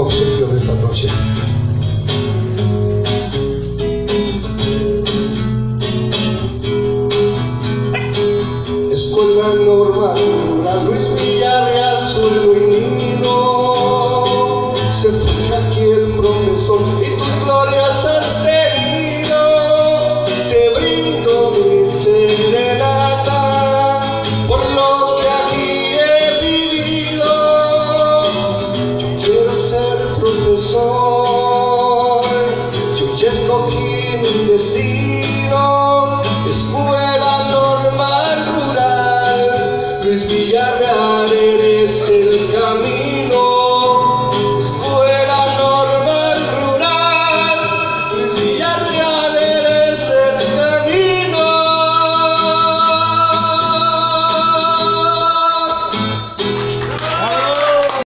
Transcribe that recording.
obsequio de esta noche. Escuela Norma, Luis Villarreal, suelo y nido. Se fija aquí el profesor. donde soy, yo ya escogí mi destino, escuela normal rural, Luis Villarreal eres el camino.